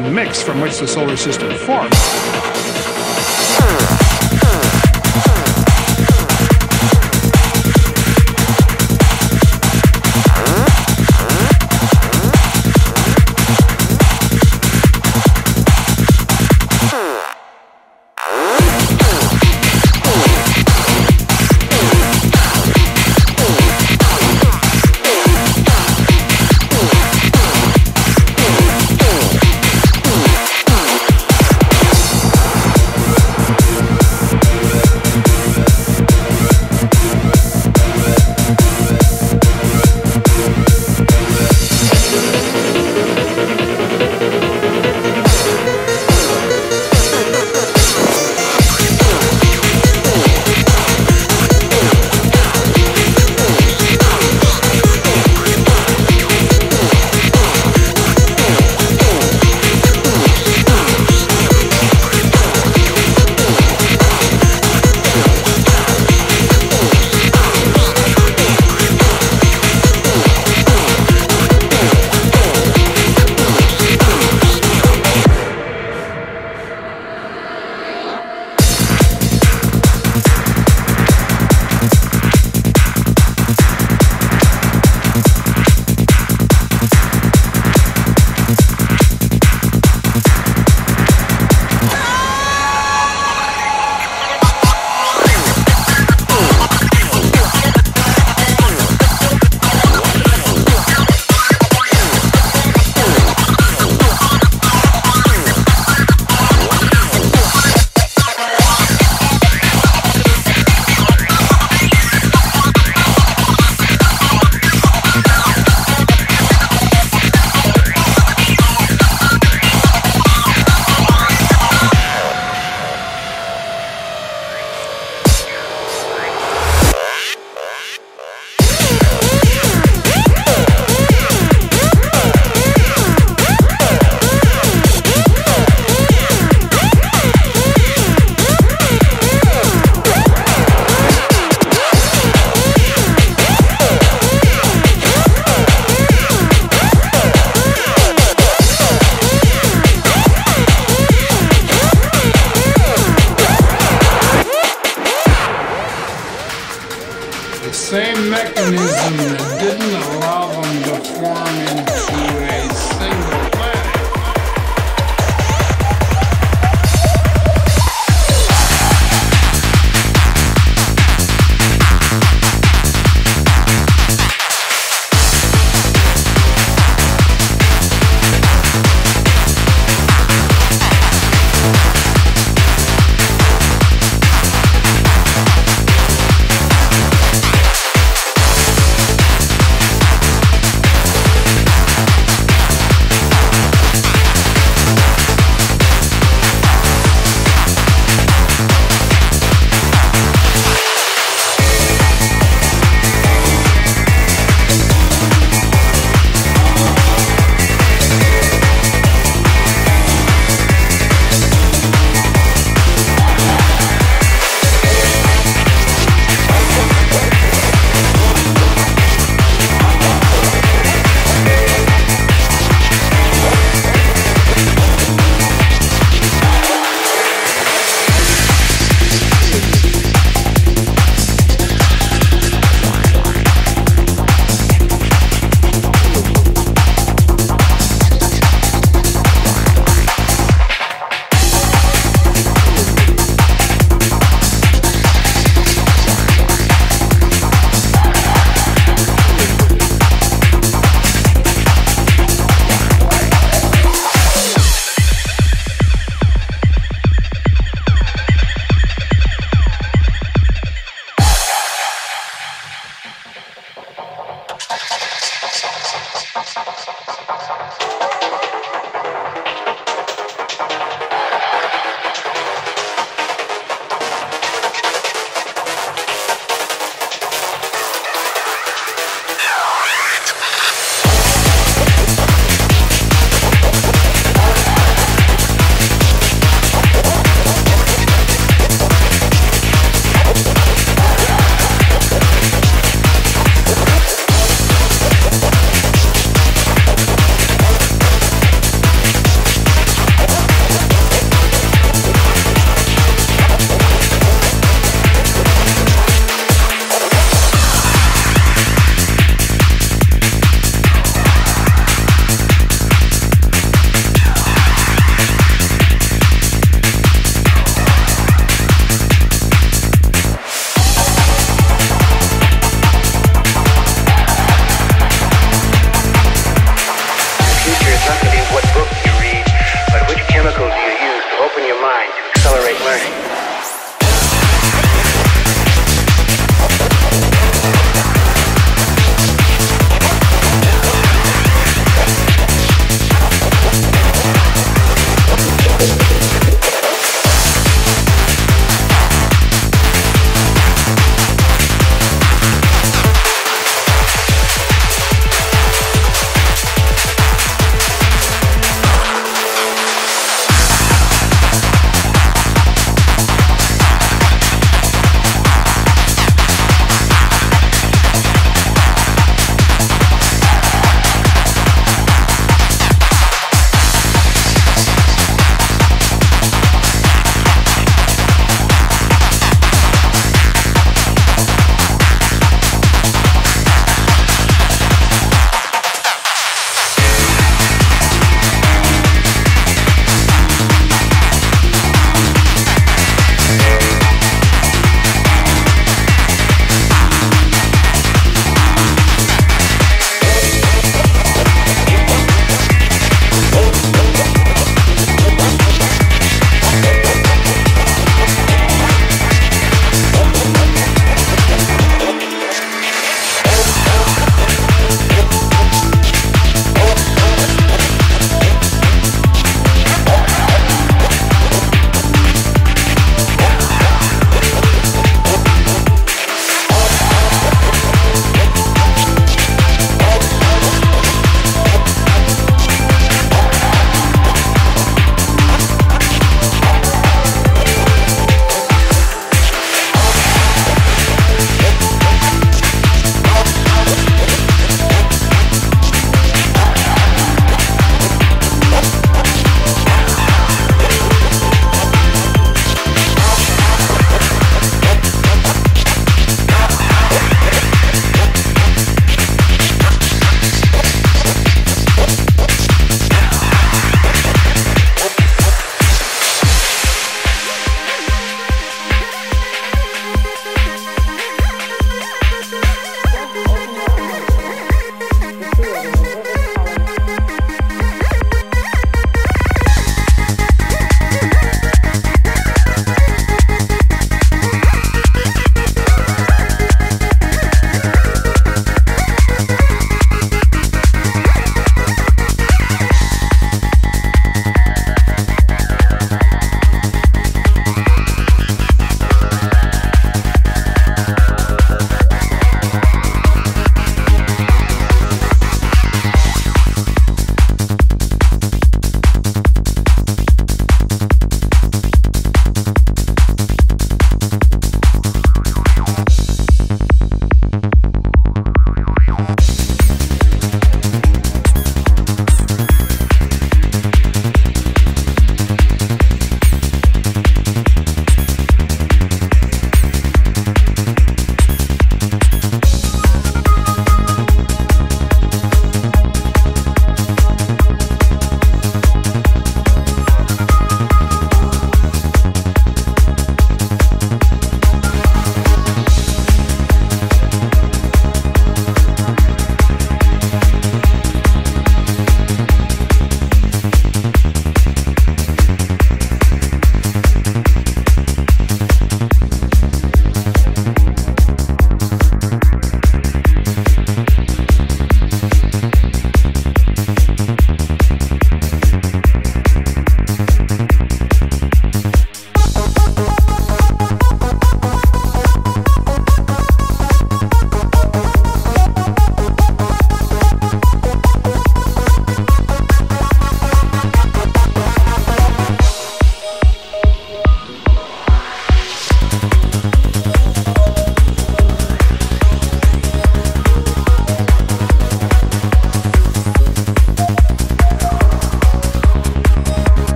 mix from which the solar system formed,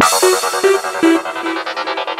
Thank you.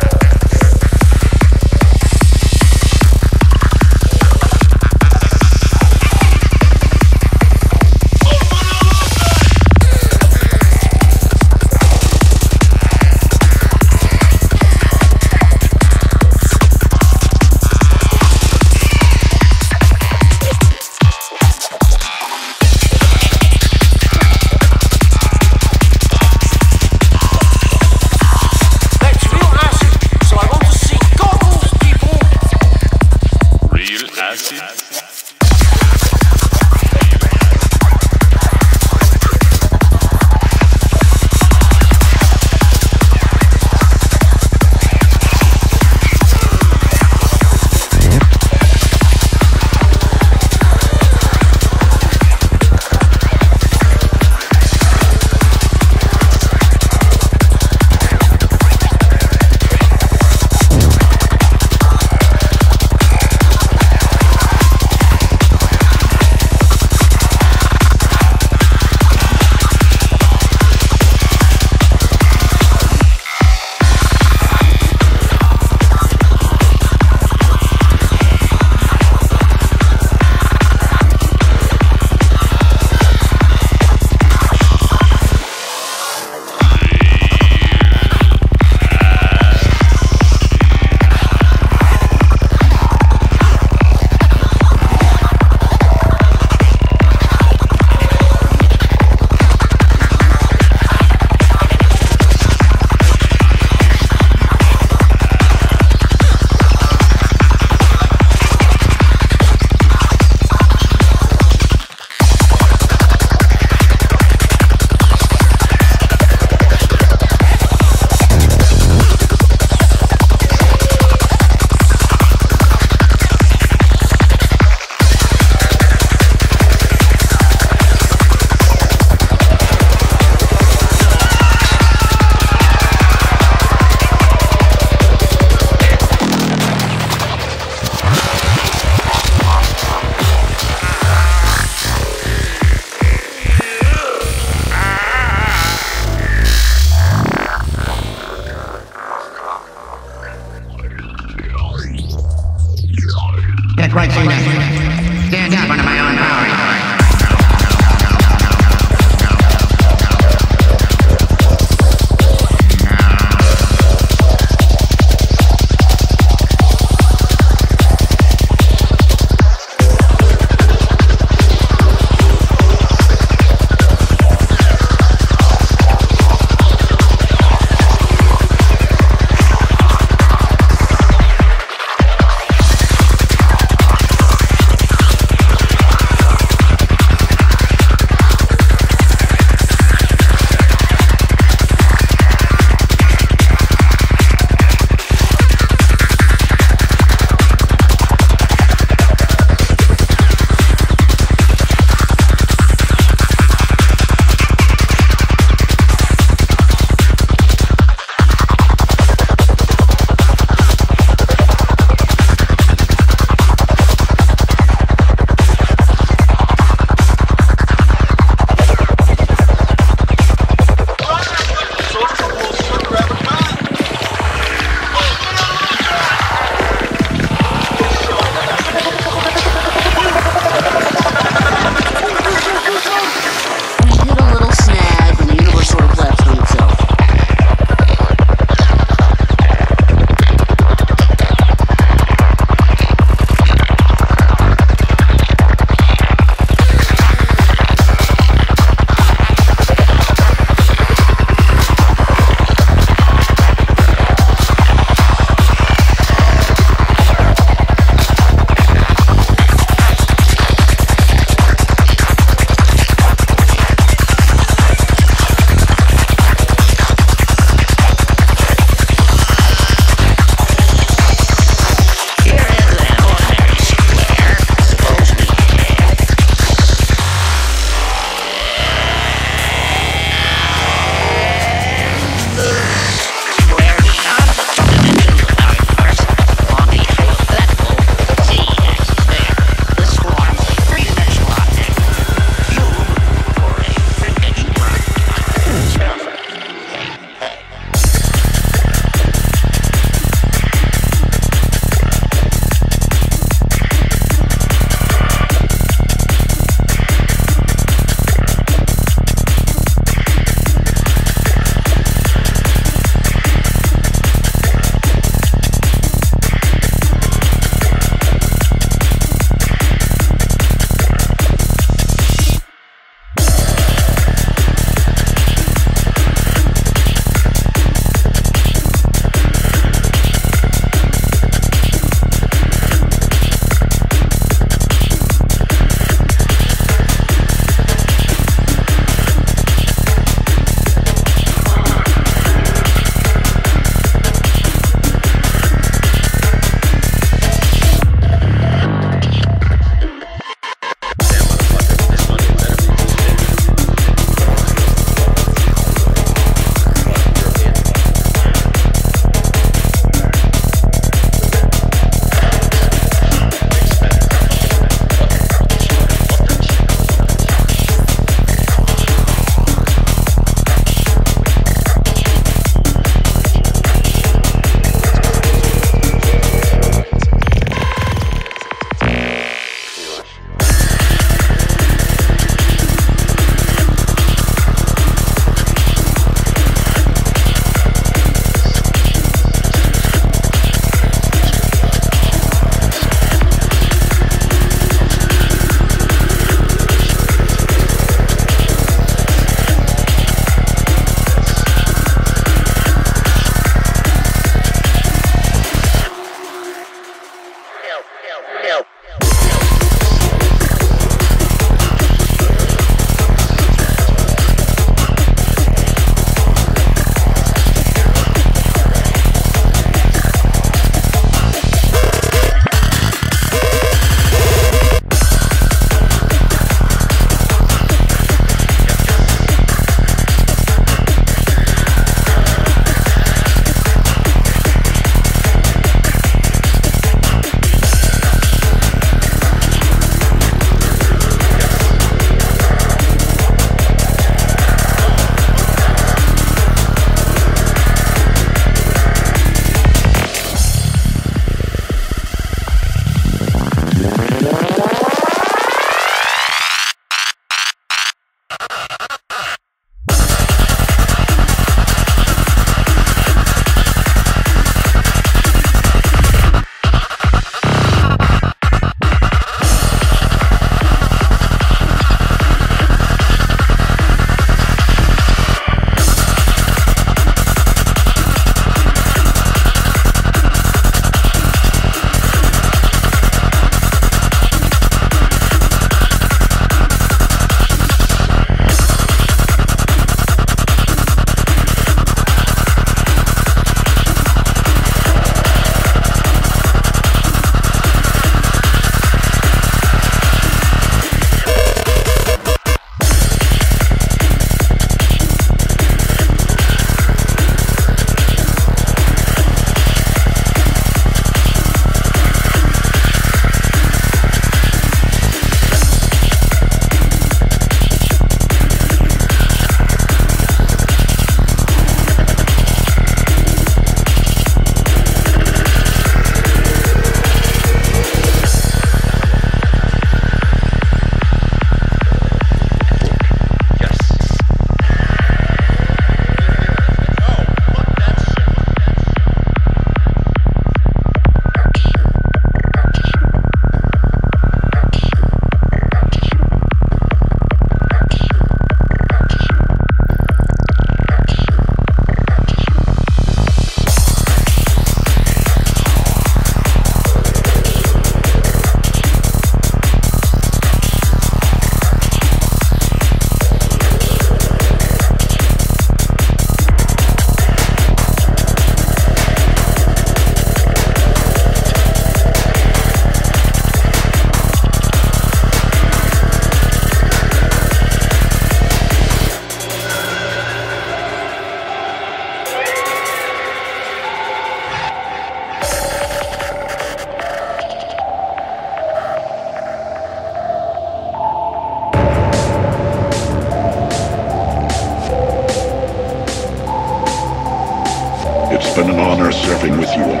An with you all.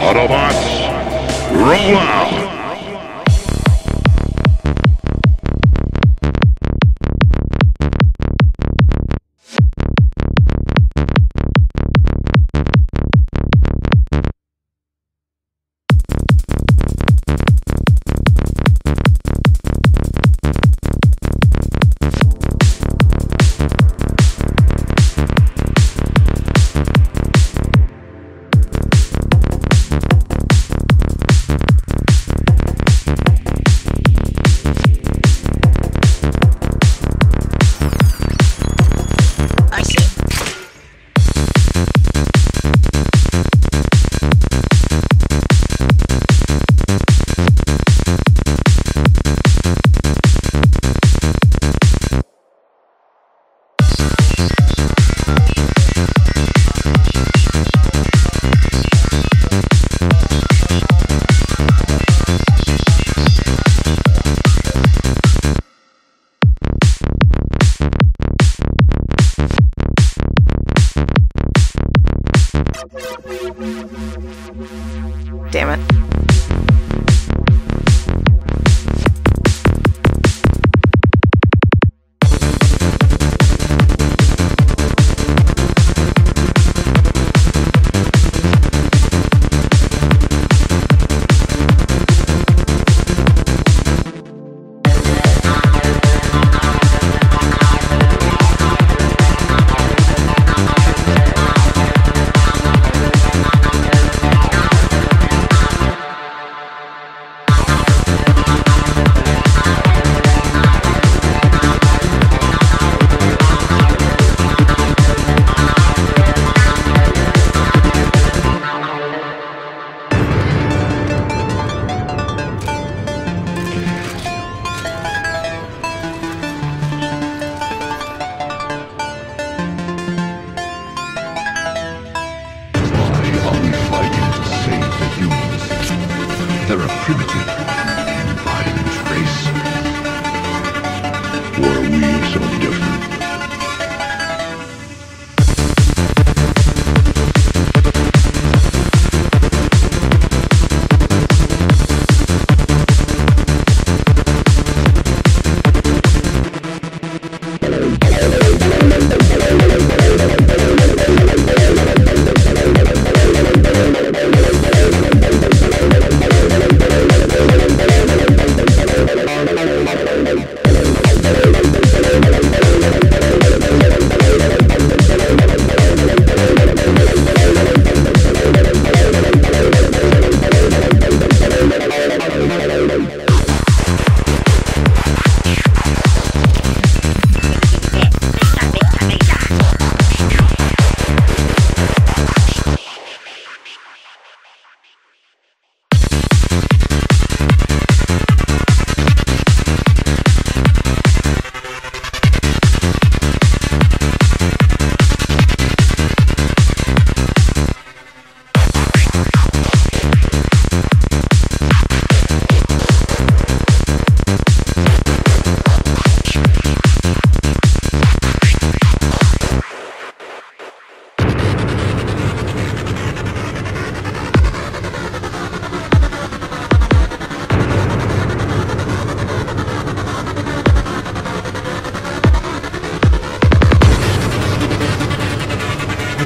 Autobots, roll out!